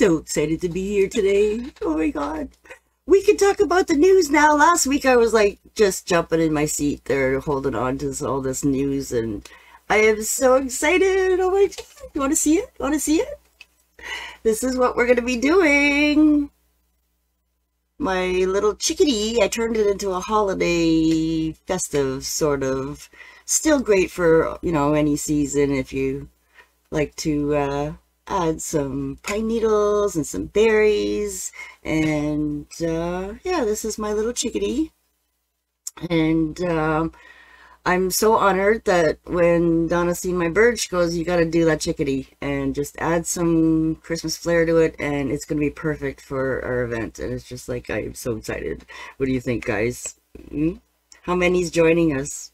so excited to be here today. Oh my god. We can talk about the news now. Last week I was like just jumping in my seat there, holding on to all this news, and I am so excited. Oh my god. You want to see it? You want to see it? This is what we're going to be doing. My little chickadee, I turned it into a holiday festive sort of. Still great for, you know, any season if you like to uh, add some pine needles and some berries. And uh, yeah, this is my little chickadee. And um, I'm so honored that when Donna seen my bird, she goes, you got to do that chickadee and just add some Christmas flair to it. And it's to be perfect for our event. And it's just like, I'm so excited. What do you think, guys? Hmm? How many's joining us?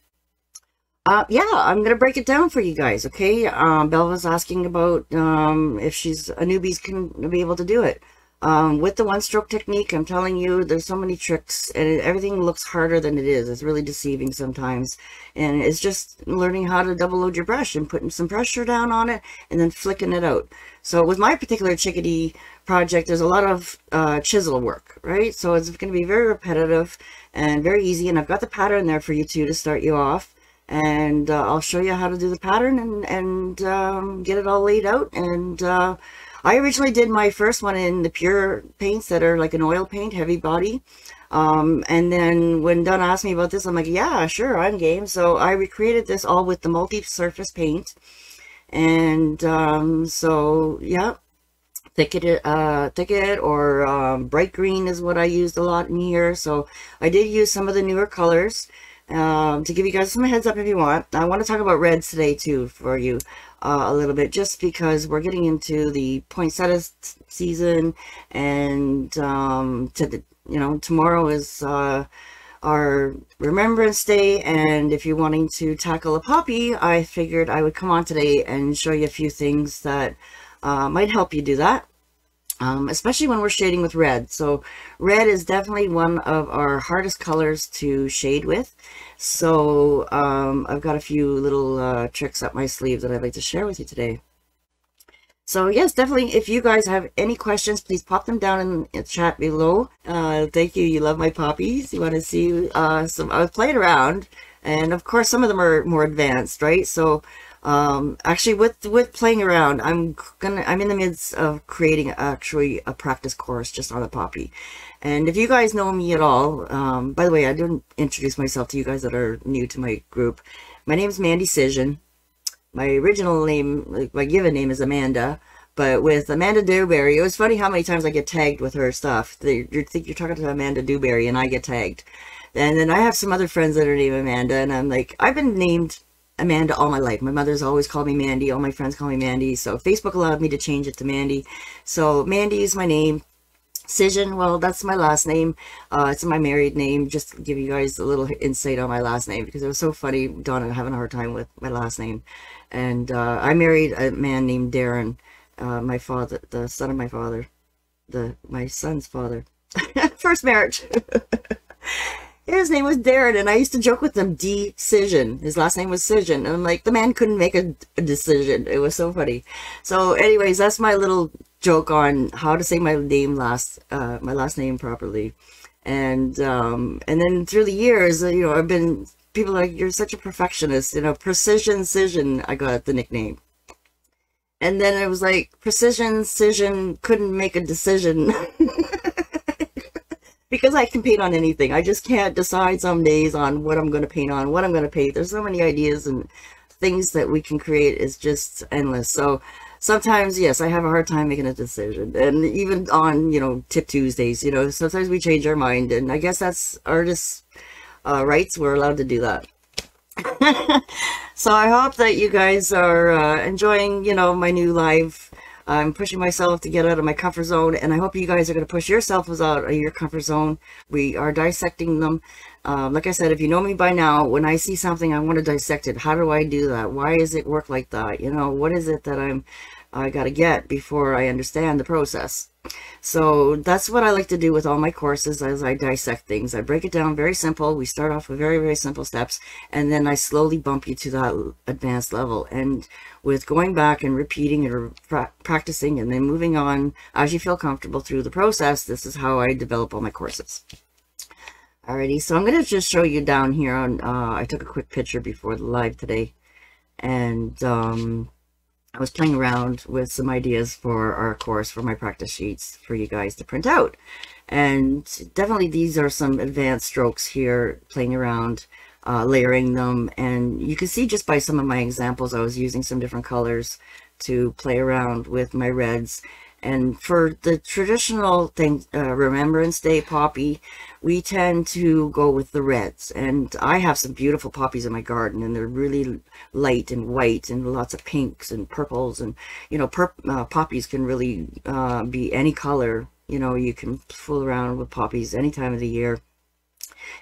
Uh, yeah, I'm going to break it down for you guys, okay? Um, Belva's asking about um, if she's a newbie can be able to do it. Um, with the one-stroke technique, I'm telling you, there's so many tricks, and everything looks harder than it is. It's really deceiving sometimes. And it's just learning how to double load your brush and putting some pressure down on it, and then flicking it out. So with my particular chickadee project, there's a lot of uh, chisel work, right? So it's going to be very repetitive and very easy, and I've got the pattern there for you too to start you off and uh, I'll show you how to do the pattern and, and um, get it all laid out. And uh, I originally did my first one in the pure paints that are like an oil paint, heavy body. Um, and then when Donna asked me about this, I'm like, yeah, sure, I'm game. So I recreated this all with the multi-surface paint. And um, so, yeah, thicket, uh, thicket or um, bright green is what I used a lot in here. So I did use some of the newer colors um, to give you guys some heads up if you want. I want to talk about reds today too for you uh, a little bit, just because we're getting into the poinsettia season, and um, to the, you know tomorrow is uh, our Remembrance Day, and if you're wanting to tackle a poppy, I figured I would come on today and show you a few things that uh, might help you do that um, especially when we're shading with red. So red is definitely one of our hardest colors to shade with. So um, I've got a few little uh, tricks up my sleeve that I'd like to share with you today. So yes, definitely, if you guys have any questions, please pop them down in the chat below. Uh, thank you. You love my poppies. You want to see uh, some, I was playing around. And of course, some of them are more advanced, right? So um, actually, with with playing around, I'm gonna I'm in the midst of creating actually a practice course just on the poppy. And if you guys know me at all, um, by the way, I didn't introduce myself to you guys that are new to my group. My name is Mandy Cision. My original name, like my given name, is Amanda. But with Amanda Dewberry, it was funny how many times I get tagged with her stuff. You think you're talking to Amanda Dewberry, and I get tagged. And then I have some other friends that are named Amanda, and I'm like, I've been named Amanda all my life. My mother's always called me Mandy. All my friends call me Mandy. So Facebook allowed me to change it to Mandy. So Mandy is my name. Cision, well, that's my last name. Uh, it's my married name, just give you guys a little insight on my last name, because it was so funny, Donna having a hard time with my last name. And uh, I married a man named Darren, uh, my father, the son of my father, the my son's father. First marriage. his name was Darren, and I used to joke with him, Decision. His last name was Cision. And I'm like, the man couldn't make a, a, decision. It was so funny. So anyways, that's my little joke on how to say my name last, uh, my last name properly. And, um, and then through the years, you know, I've been, people like, you're such a perfectionist, you know, Precision Cision, I got the nickname. And then it was like, Precision Cision couldn't make a decision. because I can paint on anything. I just can't decide some days on what I'm going to paint on, what I'm going to paint. There's so many ideas and things that we can create is just endless. So sometimes, yes, I have a hard time making a decision. And even on, you know, Tip Tuesdays, you know, sometimes we change our mind. And I guess that's artists' uh, rights. We're allowed to do that. so I hope that you guys are uh, enjoying, you know, my new live I'm pushing myself to get out of my comfort zone, and I hope you guys are going to push yourselves out of your comfort zone. We are dissecting them. Um, like I said, if you know me by now, when I see something, I want to dissect it. How do I do that? Why does it work like that? You know, what is it that I'm I got to get before I understand the process? So that's what I like to do with all my courses as I dissect things. I break it down very simple. We start off with very, very simple steps, and then I slowly bump you to that advanced level. And with going back and repeating and pra practicing and then moving on as you feel comfortable through the process, this is how I develop all my courses. Alrighty, so I'm going to just show you down here on, uh, I took a quick picture before the live today, and um, I was playing around with some ideas for our course for my practice sheets for you guys to print out. And definitely these are some advanced strokes here, playing around, uh, layering them. And you can see just by some of my examples, I was using some different colors to play around with my reds. And for the traditional thing, uh, Remembrance Day poppy, we tend to go with the reds. And I have some beautiful poppies in my garden, and they're really light and white, and lots of pinks and purples. And, you know, uh, poppies can really uh, be any color. You know, you can fool around with poppies any time of the year.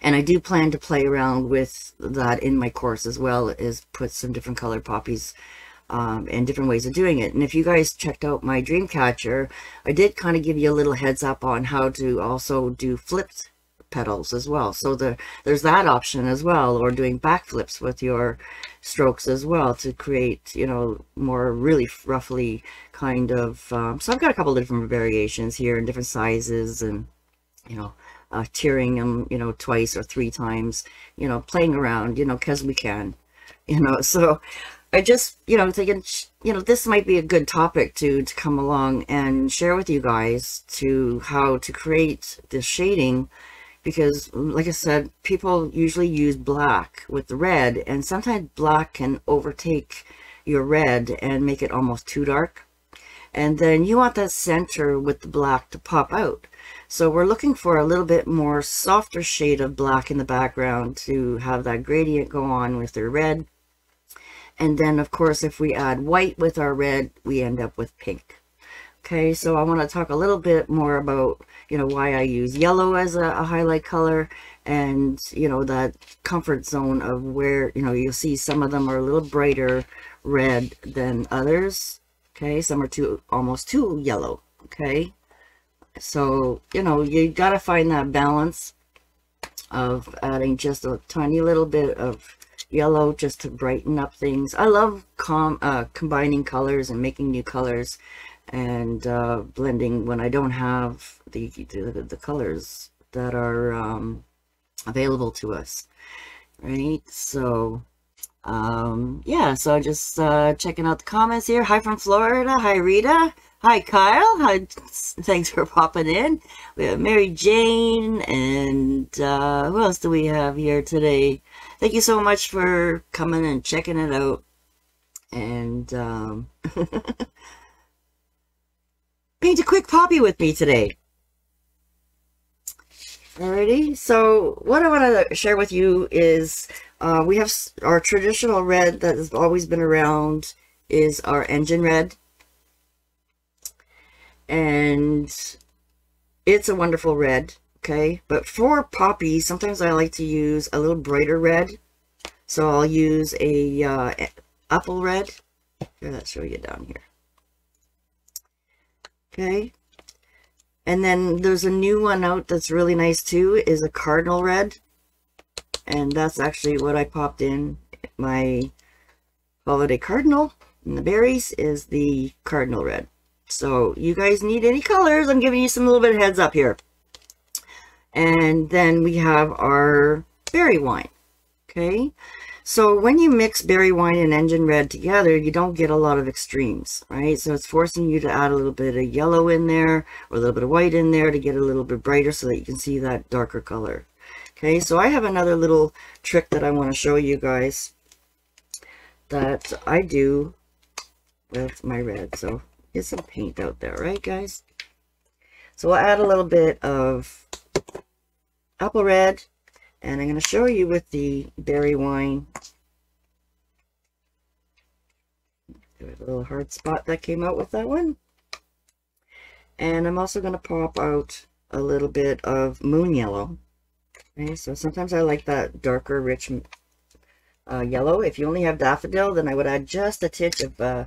And I do plan to play around with that in my course as well, is put some different colored poppies um, and different ways of doing it. And if you guys checked out my dream catcher, I did kind of give you a little heads up on how to also do flipped petals as well. So the, there's that option as well, or doing backflips with your strokes as well to create, you know, more really roughly kind of, um, so I've got a couple of different variations here in different sizes and, you know, uh, tearing them, you know, twice or three times, you know, playing around, you know, because we can, you know, so I just, you know, thinking, you know, this might be a good topic to, to come along and share with you guys to how to create the shading because mm, like I said, people usually use black with the red and sometimes black can overtake your red and make it almost too dark. And then you want that center with the black to pop out. So we're looking for a little bit more softer shade of black in the background to have that gradient go on with the red and then, of course, if we add white with our red, we end up with pink. Okay, so I want to talk a little bit more about, you know, why I use yellow as a, a, highlight color and, you know, that comfort zone of where, you know, you'll see some of them are a little brighter red than others. Okay, some are too, almost too yellow. Okay, so, you know, you got to find that balance of adding just a tiny little bit of yellow just to brighten up things. I love com uh, combining colors and making new colors and uh, blending when I don't have the, the, the colors that are um, available to us. Right, so um, yeah, so just uh, checking out the comments here. Hi from Florida. Hi, Rita. Hi, Kyle. Hi, thanks for popping in. We have Mary Jane and uh, who else do we have here today? Thank you so much for coming and checking it out. And um, paint a quick poppy with me today. Alrighty, so what I want to share with you is uh, we have our traditional red that has always been around is our engine red. And it's a wonderful red okay? But for poppy, sometimes I like to use a little brighter red. So I'll use a uh, apple red. Here, let's show you down here. Okay. And then there's a new one out that's really nice too, is a cardinal red. And that's actually what I popped in my holiday cardinal. And the berries is the cardinal red. So you guys need any colors, I'm giving you some little bit of heads up here. And then we have our berry wine. Okay. So when you mix berry wine and engine red together, you don't get a lot of extremes, right? So it's forcing you to add a little bit of yellow in there or a little bit of white in there to get a little bit brighter so that you can see that darker color. Okay, so I have another little trick that I want to show you guys that I do with my red. So get some paint out there, right guys? So I'll add a little bit of apple red and I'm going to show you with the berry wine. A little hard spot that came out with that one? And I'm also going to pop out a little bit of moon yellow. Okay so sometimes I like that darker rich uh, yellow. If you only have daffodil then I would add just a titch of uh,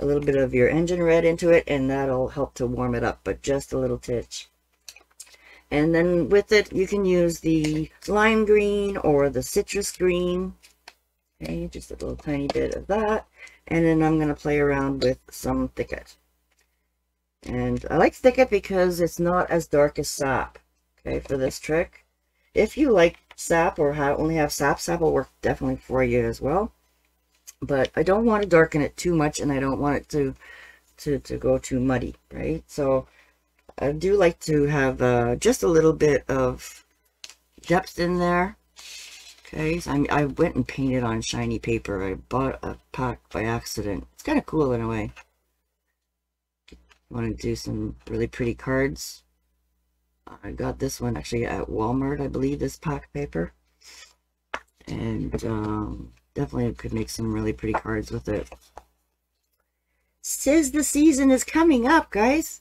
a little bit of your engine red into it and that'll help to warm it up, but just a little titch. And then with it, you can use the lime green or the citrus green. Okay, just a little tiny bit of that. And then I'm going to play around with some thicket. And I like thicket because it's not as dark as sap. Okay, for this trick. If you like sap or have, only have sap, sap will work definitely for you as well. But I don't want to darken it too much and I don't want it to, to, to go too muddy, right? So I do like to have uh, just a little bit of depth in there. Okay, so I, went and painted on shiny paper. I bought a pack by accident. It's kind of cool in a way. Want to do some really pretty cards. I got this one actually at Walmart, I believe, this pack paper. And um, definitely could make some really pretty cards with it. Says the season is coming up, guys.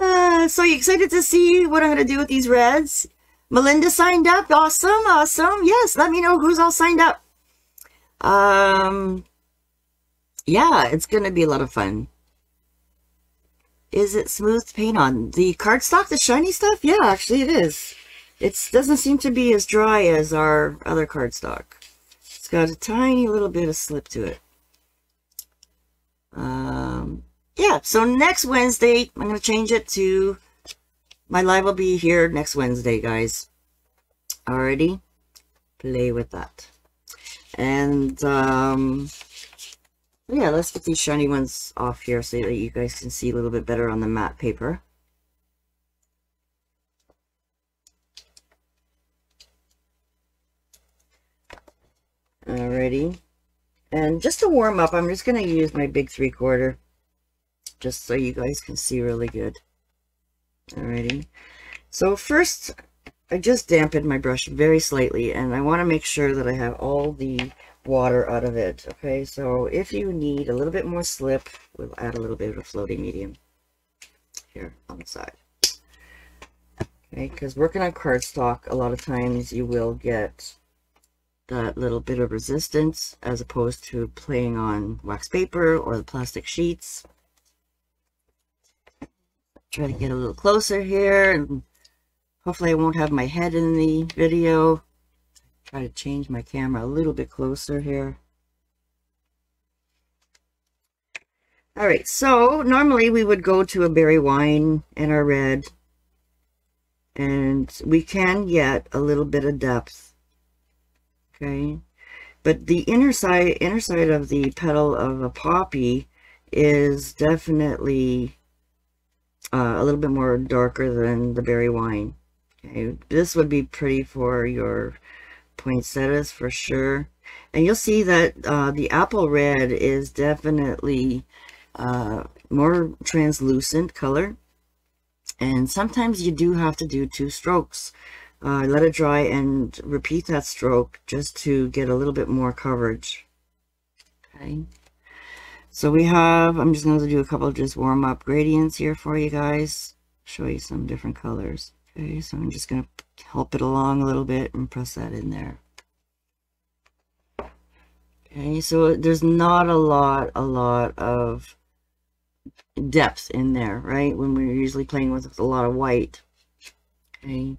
Uh, so you excited to see what I'm going to do with these reds? Melinda signed up. Awesome, awesome. Yes, let me know who's all signed up. Um, yeah, it's going to be a lot of fun. Is it smooth paint on? The cardstock, the shiny stuff? Yeah, actually it is. It doesn't seem to be as dry as our other cardstock. It's got a tiny little bit of slip to it. Um, yeah, so next Wednesday, I'm going to change it to, my live will be here next Wednesday, guys. Already, play with that. And, um, yeah, let's get these shiny ones off here so that you guys can see a little bit better on the matte paper. Alrighty. And just to warm up, I'm just going to use my big three quarter just so you guys can see really good. Alrighty. So first, I just dampened my brush very slightly, and I want to make sure that I have all the water out of it. Okay, so if you need a little bit more slip, we'll add a little bit of a floating medium here on the side. Okay, because working on cardstock, a lot of times you will get that little bit of resistance as opposed to playing on wax paper or the plastic sheets try to get a little closer here and hopefully I won't have my head in the video. Try to change my camera a little bit closer here. All right, so normally we would go to a berry wine and our red, and we can get a little bit of depth, okay? But the inner side, inner side of the petal of a poppy is definitely uh, a little bit more darker than the berry wine. Okay, this would be pretty for your poinsettias for sure. And you'll see that uh, the apple red is definitely uh, more translucent color. And sometimes you do have to do two strokes. Uh, let it dry and repeat that stroke just to get a little bit more coverage. Okay. So we have, I'm just going to do a couple of just warm up gradients here for you guys. Show you some different colors. Okay, so I'm just going to help it along a little bit and press that in there. Okay, so there's not a lot, a lot of depth in there, right? When we're usually playing with a lot of white. Okay,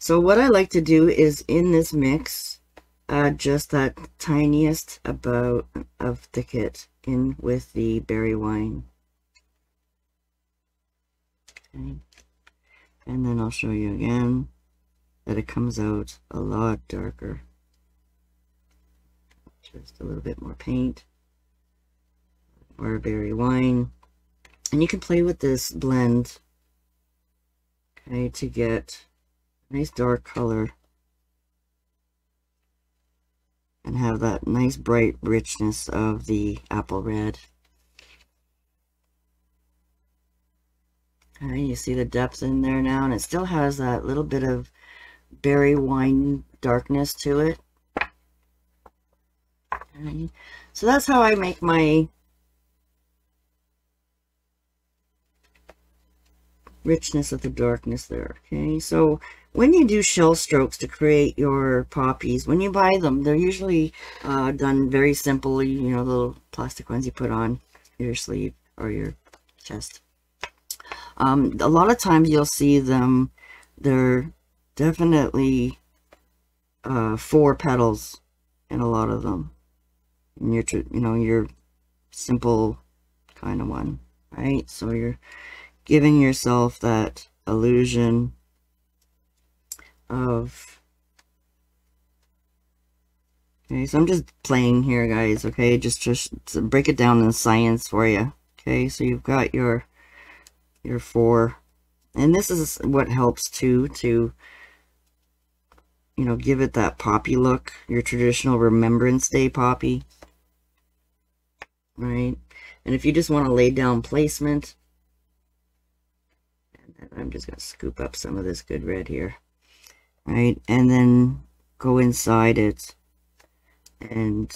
so what I like to do is in this mix, add just that tiniest about of thicket in with the berry wine. Okay. And then I'll show you again that it comes out a lot darker. Just a little bit more paint. More berry wine. And you can play with this blend okay, to get a nice dark color and have that nice bright richness of the apple red. Okay, you see the depth in there now, and it still has that little bit of berry wine darkness to it. Okay. So that's how I make my richness of the darkness there. Okay, so when you do shell strokes to create your poppies, when you buy them, they're usually uh, done very simply, you know, little plastic ones you put on your sleeve or your chest. Um, a lot of times you'll see them, they're definitely uh, four petals in a lot of them. In your, you know, your simple kind of one, right? So you're giving yourself that illusion of okay so i'm just playing here guys okay? Just just to break it down in science for you okay? So you've got your your four. And this is what helps too to you know give it that poppy look your traditional remembrance day poppy right? And if you just want to lay down placement I'm just going to scoop up some of this good red here. Right, and then go inside it and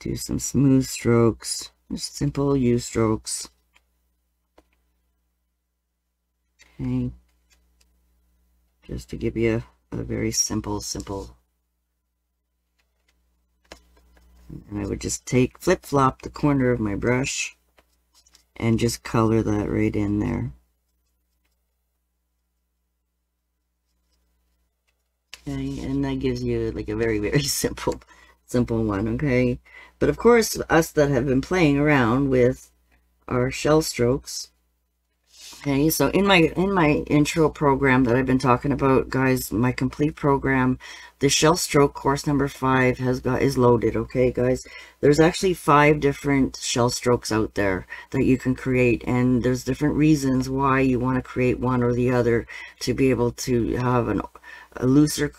do some smooth strokes, just simple U strokes. Okay, just to give you a, a very simple, simple. And I would just take, flip-flop the corner of my brush and just color that right in there. Okay and that gives you like a very very simple simple one okay? But of course us that have been playing around with our shell strokes okay? So in my in my intro program that i've been talking about guys my complete program the shell stroke course number five has got is loaded okay guys? There's actually five different shell strokes out there that you can create and there's different reasons why you want to create one or the other to be able to have an a looser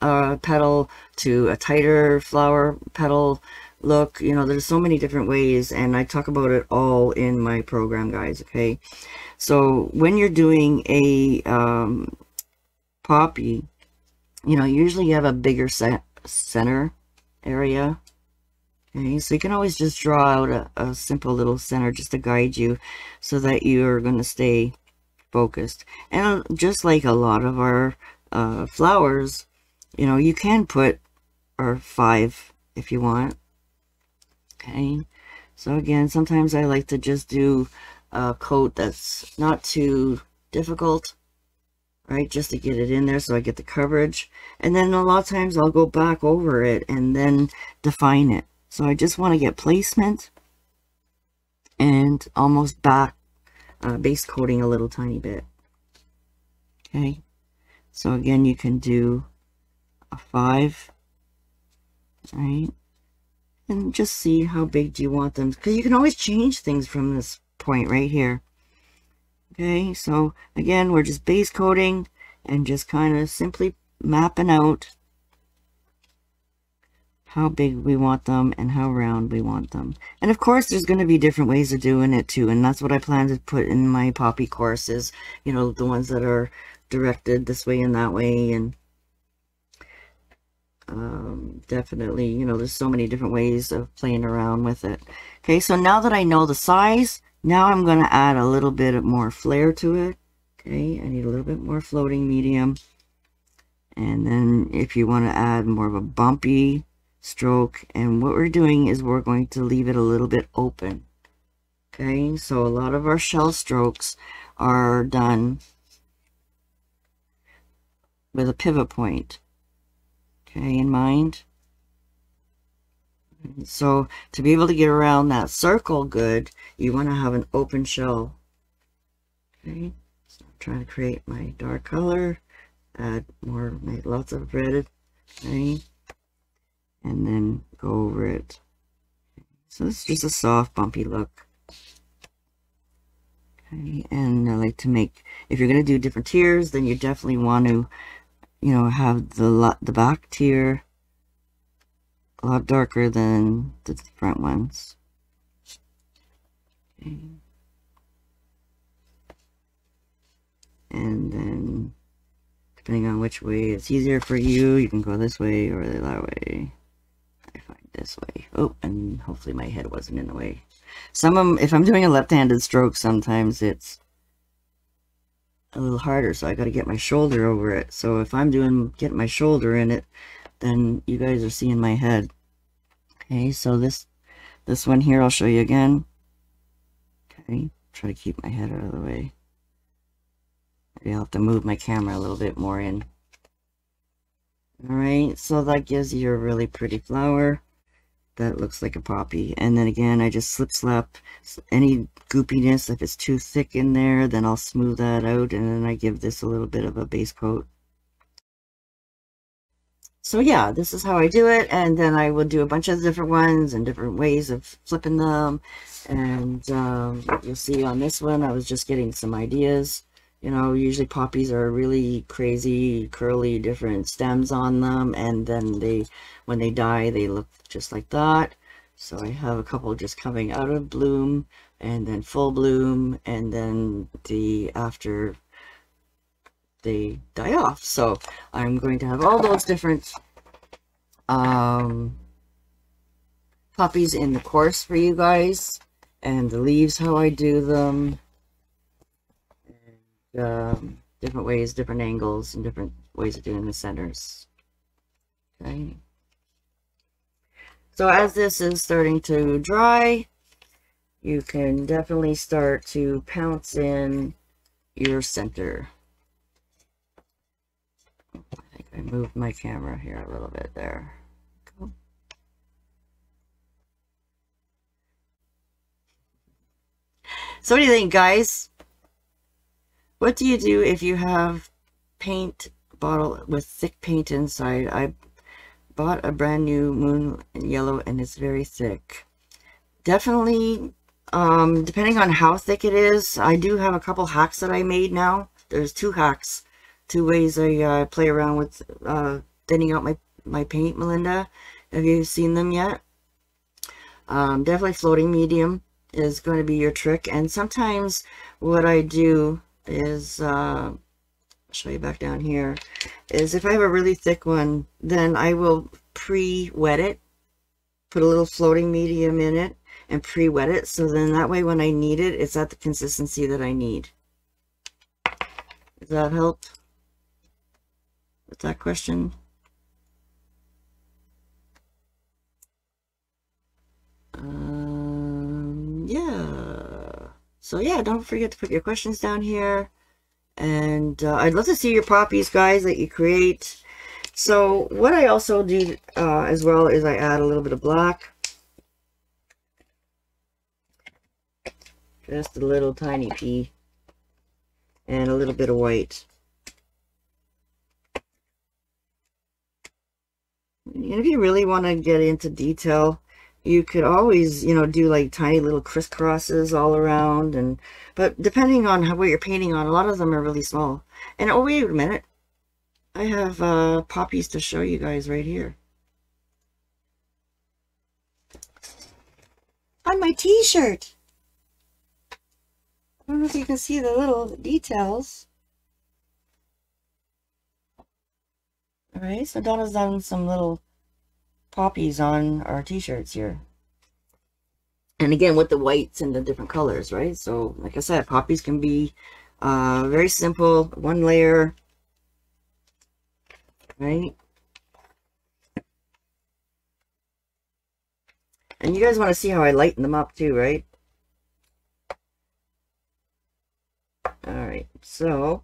uh, petal to a tighter flower petal look. You know, there's so many different ways, and I talk about it all in my program, guys, okay? So when you're doing a um, poppy, you know, usually you have a bigger center area. Okay, so you can always just draw out a, a simple little center just to guide you so that you're going to stay focused. And just like a lot of our uh, flowers, you know, you can put, or five if you want. Okay. So again, sometimes I like to just do a coat that's not too difficult, right? Just to get it in there so I get the coverage. And then a lot of times I'll go back over it and then define it. So I just want to get placement and almost back uh, base coating a little tiny bit. Okay. So again, you can do a five, right? And just see how big do you want them. Because you can always change things from this point right here. Okay, so again, we're just base coating and just kind of simply mapping out how big we want them and how round we want them. And of course, there's going to be different ways of doing it too. And that's what I plan to put in my poppy courses, you know, the ones that are directed this way and that way and um, definitely you know there's so many different ways of playing around with it okay so now that I know the size now I'm going to add a little bit more flair to it okay I need a little bit more floating medium and then if you want to add more of a bumpy stroke and what we're doing is we're going to leave it a little bit open okay? So a lot of our shell strokes are done with a pivot point okay in mind. So to be able to get around that circle good you want to have an open shell okay? So I'm trying to create my dark color add more make lots of red okay and then go over it so it's just a soft bumpy look okay and I like to make if you're going to do different tiers then you definitely want to you know, have the lot the back tier a lot darker than the front ones. Okay. And then, depending on which way it's easier for you, you can go this way or that way. This way. Oh, and hopefully my head wasn't in the way. Some of them, if I'm doing a left-handed stroke, sometimes it's a little harder, so I got to get my shoulder over it. So if I'm doing, getting my shoulder in it, then you guys are seeing my head. Okay, so this, this one here, I'll show you again. Okay, try to keep my head out of the way. Maybe I'll have to move my camera a little bit more in. Alright, so that gives you a really pretty flower that looks like a poppy. And then again, I just slip slap any goopiness. If it's too thick in there, then I'll smooth that out. And then I give this a little bit of a base coat. So yeah, this is how I do it. And then I will do a bunch of different ones and different ways of flipping them. And um, you'll see on this one, I was just getting some ideas. You know, usually poppies are really crazy, curly, different stems on them. And then they, when they die, they look just like that. So I have a couple just coming out of bloom and then full bloom and then the after they die off. So I'm going to have all those different um, poppies in the course for you guys and the leaves, how I do them um, different ways, different angles, and different ways of doing the centers. Okay. So as this is starting to dry, you can definitely start to pounce in your center. I think I moved my camera here a little bit there. So what do you think, guys? What do you do if you have paint bottle with thick paint inside? I bought a brand new moon yellow and it's very thick. Definitely, um, depending on how thick it is, I do have a couple hacks that I made now. There's two hacks, two ways I uh, play around with uh, thinning out my, my paint, Melinda. Have you seen them yet? Um, definitely floating medium is going to be your trick. And sometimes what I do is, uh, I'll show you back down here, is if I have a really thick one, then I will pre-wet it, put a little floating medium in it, and pre-wet it, so then that way when I need it, it's at the consistency that I need. Does that help with that question? Um, yeah. So yeah, don't forget to put your questions down here. And uh, I'd love to see your poppies, guys, that you create. So what I also do uh, as well is I add a little bit of black. Just a little tiny pea. And a little bit of white. And if you really want to get into detail, you could always, you know, do like tiny little crisscrosses all around. and But depending on how, what you're painting on, a lot of them are really small. And oh, wait a minute. I have uh, poppies to show you guys right here. On my t-shirt. I don't know if you can see the little details. Alright, so Donna's done some little poppies on our t-shirts here. And again, with the whites and the different colors, right? So, like I said, poppies can be uh, very simple, one layer, right? And you guys want to see how I lighten them up too, right? Alright, so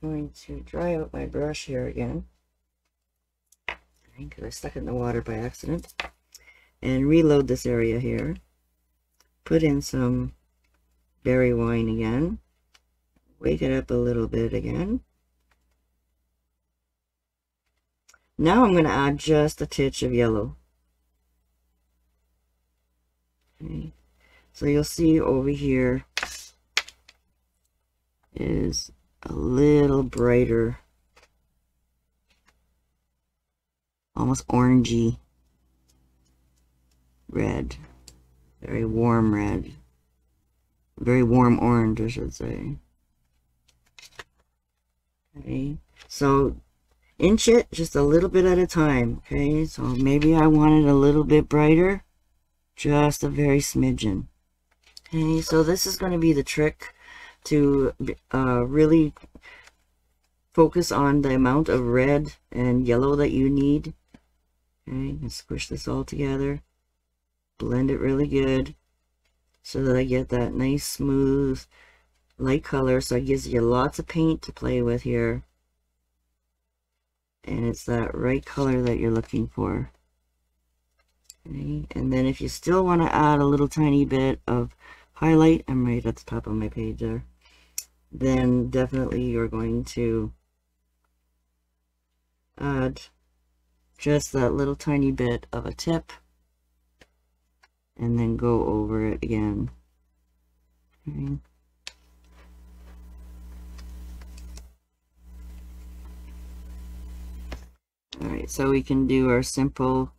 going to dry out my brush here again. Because I stuck it in the water by accident. And reload this area here. Put in some berry wine again. Wake it up a little bit again. Now I'm going to add just a titch of yellow. Okay. So you'll see over here is a little brighter, almost orangey. Red, very warm red, very warm orange, I should say. Okay, so inch it just a little bit at a time, okay? So maybe I want it a little bit brighter, just a very smidgen. Okay, so this is going to be the trick to uh, really focus on the amount of red and yellow that you need. Okay, and squish this all together. Blend it really good so that I get that nice smooth light color. So it gives you lots of paint to play with here. And it's that right color that you're looking for. Okay, and then if you still want to add a little tiny bit of highlight, I'm right at the top of my page there, then definitely you're going to add just that little tiny bit of a tip and then go over it again. Okay. Alright, so we can do our simple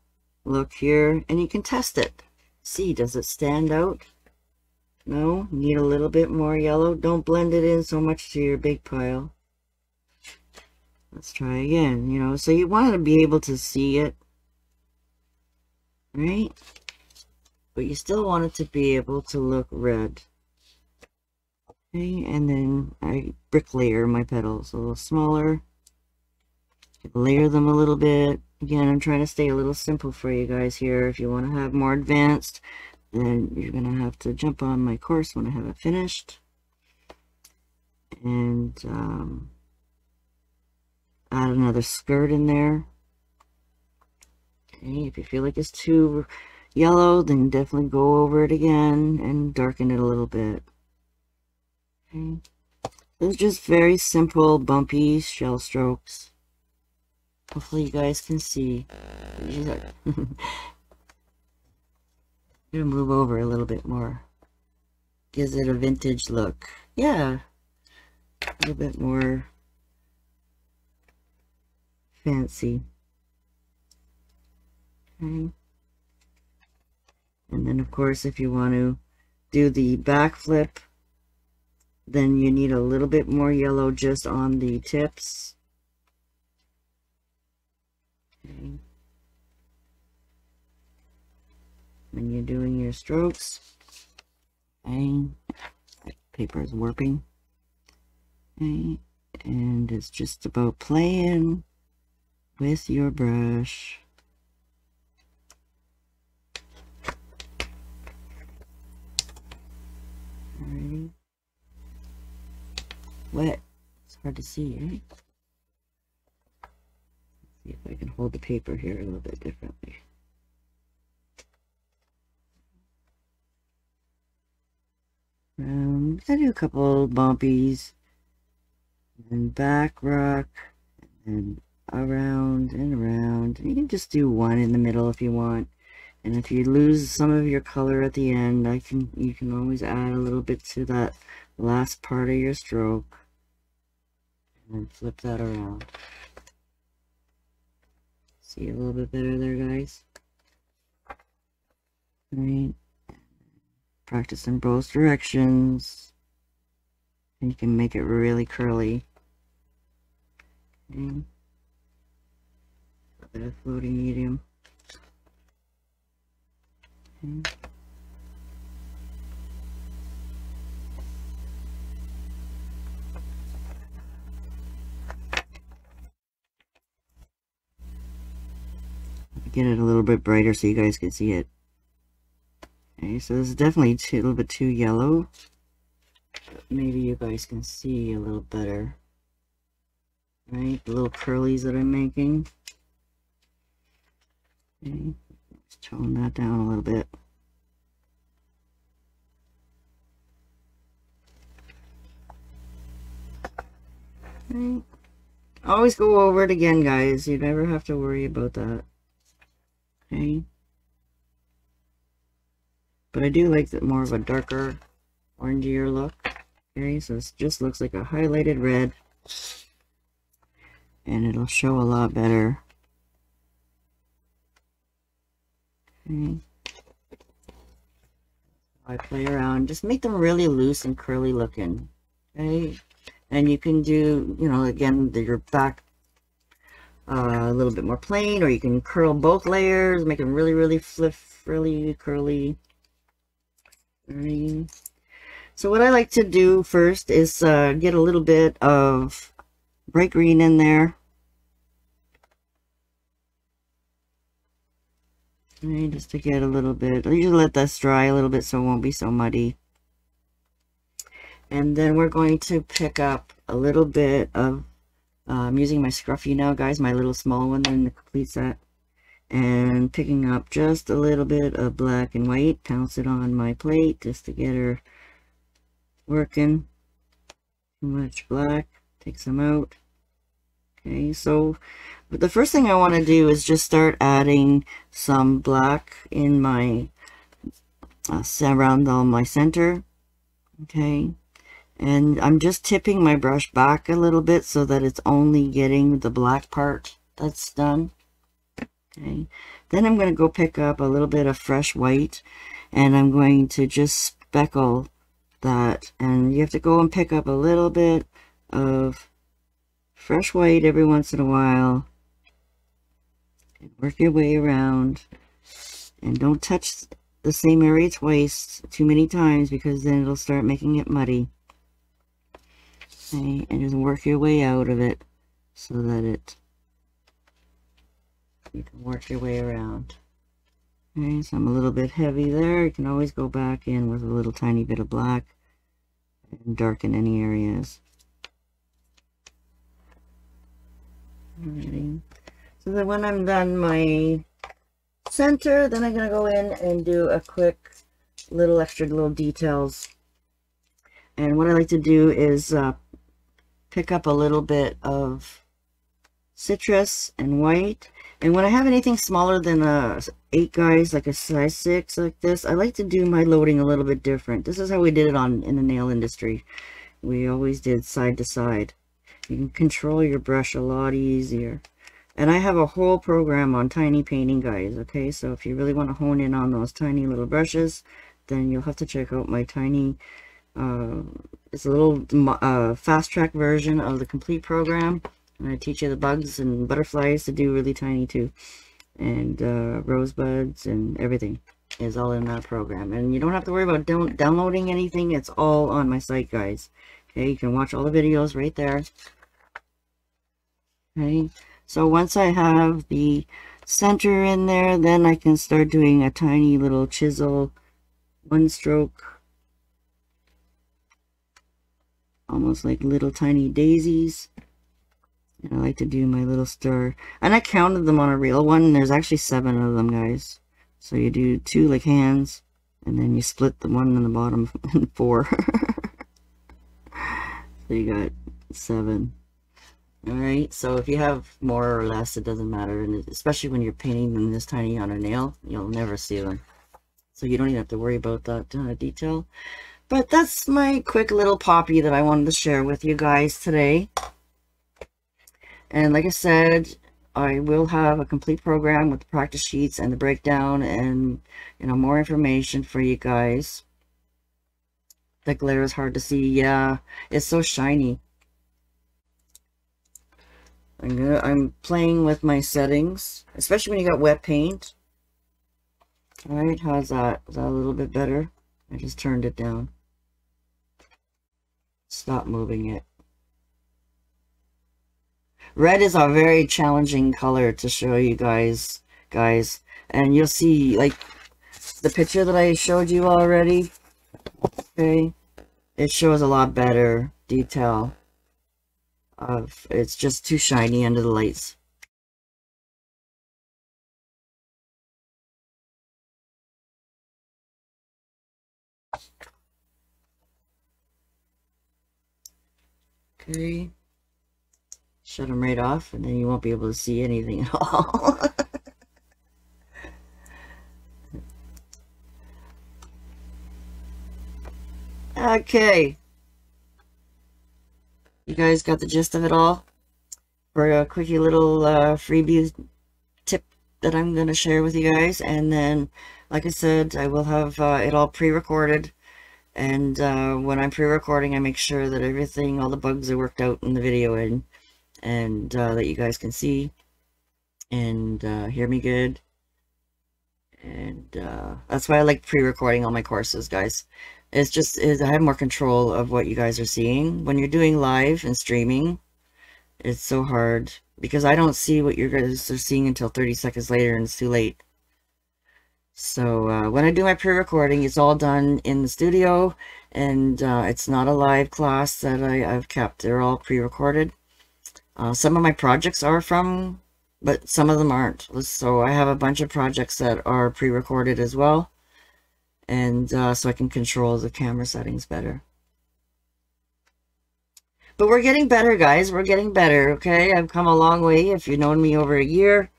look here and you can test it. See, does it stand out? No, need a little bit more yellow. Don't blend it in so much to your big pile. Let's try again, you know, so you want to be able to see it, right? But you still want it to be able to look red. Okay, and then I brick layer my petals a little smaller. Layer them a little bit. Again, I'm trying to stay a little simple for you guys here. If you want to have more advanced, then you're going to have to jump on my course when I have it finished. And um, add another skirt in there. Okay, if you feel like it's too yellow, then definitely go over it again and darken it a little bit. Okay. Those just very simple, bumpy shell strokes. Hopefully you guys can see. Gonna move over a little bit more. Gives it a vintage look. Yeah. A little bit more fancy. Okay. And then of course if you want to do the back flip, then you need a little bit more yellow just on the tips. Okay. When you're doing your strokes, okay, paper is warping. Okay, and it's just about playing with your brush. Alrighty. Wet. It's hard to see, right? Let's see if I can hold the paper here a little bit differently. Um, I do a couple bumpies and back rock and around and around. You can just do one in the middle if you want. And if you lose some of your color at the end, I can you can always add a little bit to that last part of your stroke. And flip that around. See a little bit better there, guys? Right. Practice in both directions. And you can make it really curly. Okay bit of floating medium. Get it a little bit brighter so you guys can see it. Okay, so this is definitely too, a little bit too yellow. Maybe you guys can see a little better. Right, the little curlies that I'm making. Okay, let's tone that down a little bit. Okay. Always go over it again, guys. You never have to worry about that. Okay. But I do like that more of a darker, orangier look. Okay, so this just looks like a highlighted red. And it'll show a lot better Okay. I play around. Just make them really loose and curly looking. Okay. And you can do, you know, again, your back uh, a little bit more plain, or you can curl both layers, make them really, really flip, really curly. Green. So what I like to do first is uh, get a little bit of bright green in there. Okay, just to get a little bit. I usually let this dry a little bit so it won't be so muddy. And then we're going to pick up a little bit of, uh, I'm using my Scruffy now, guys, my little small one in the complete set. And picking up just a little bit of black and white, pounce it on my plate just to get her working. Too much black, take some out. Okay, so the first thing I want to do is just start adding some black in my, uh, around all my center. Okay, and I'm just tipping my brush back a little bit so that it's only getting the black part that's done. Okay, then I'm going to go pick up a little bit of fresh white and I'm going to just speckle that and you have to go and pick up a little bit of fresh white every once in a while and work your way around. And don't touch the same area twice too many times because then it'll start making it muddy. Okay and just work your way out of it so that it you can work your way around Okay, so I'm a little bit heavy there. You can always go back in with a little tiny bit of black and darken any areas. Alrighty. So then when I'm done my center, then I'm going to go in and do a quick little extra little details. And what I like to do is uh, pick up a little bit of citrus and white and when I have anything smaller than a 8 guys, like a size 6 like this, I like to do my loading a little bit different. This is how we did it on in the nail industry. We always did side to side. You can control your brush a lot easier. And I have a whole program on tiny painting guys, okay? So if you really want to hone in on those tiny little brushes, then you'll have to check out my tiny, uh, it's a little uh, fast track version of the complete program. I teach you the bugs and butterflies to do really tiny too. And uh, rosebuds and everything is all in that program. And you don't have to worry about down downloading anything. It's all on my site, guys. Okay, you can watch all the videos right there. Okay, so once I have the center in there, then I can start doing a tiny little chisel, one stroke, almost like little tiny daisies. I like to do my little stir. And I counted them on a real one. There's actually seven of them, guys. So you do two like hands. And then you split the one in the bottom in four. so you got seven. Alright, so if you have more or less, it doesn't matter. And especially when you're painting them this tiny on a nail, you'll never see them. So you don't even have to worry about that uh, detail. But that's my quick little poppy that I wanted to share with you guys today. And like I said, I will have a complete program with the practice sheets and the breakdown and, you know, more information for you guys. The glare is hard to see. Yeah, it's so shiny. I'm gonna, I'm playing with my settings, especially when you got wet paint. Alright, how's that? Is that a little bit better? I just turned it down. Stop moving it. Red is a very challenging color to show you guys, guys. And you'll see, like, the picture that I showed you already, okay, it shows a lot better detail of, it's just too shiny under the lights. Okay shut them right off and then you won't be able to see anything at all. okay. You guys got the gist of it all? For a quickie little uh, freebie tip that I'm going to share with you guys. And then, like I said, I will have uh, it all pre-recorded. And uh, when I'm pre-recording, I make sure that everything, all the bugs are worked out in the video. And and uh, that you guys can see and uh, hear me good. And uh, that's why I like pre-recording all my courses, guys. It's just, is I have more control of what you guys are seeing. When you're doing live and streaming, it's so hard because I don't see what you guys are seeing until 30 seconds later and it's too late. So uh, when I do my pre-recording, it's all done in the studio and uh, it's not a live class that I, have kept. They're all pre-recorded. Uh, some of my projects are from, but some of them aren't. So I have a bunch of projects that are pre-recorded as well and uh, so I can control the camera settings better. But we're getting better, guys. We're getting better, okay? I've come a long way. If you've known me over a year,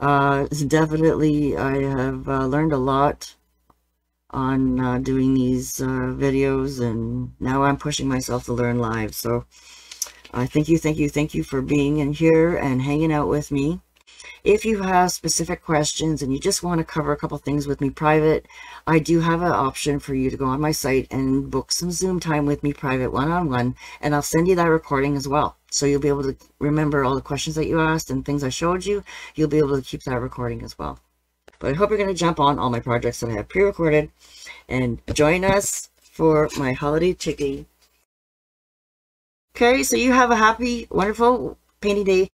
uh, definitely I have uh, learned a lot on uh, doing these uh, videos, and now I'm pushing myself to learn live. So uh, thank you, thank you, thank you for being in here and hanging out with me. If you have specific questions and you just want to cover a couple things with me private, I do have an option for you to go on my site and book some Zoom time with me private one-on-one, -on -one, and I'll send you that recording as well. So you'll be able to remember all the questions that you asked and things I showed you. You'll be able to keep that recording as well. But I hope you're going to jump on all my projects that I have pre-recorded and join us for my holiday chicky. Okay, so you have a happy, wonderful, painting day.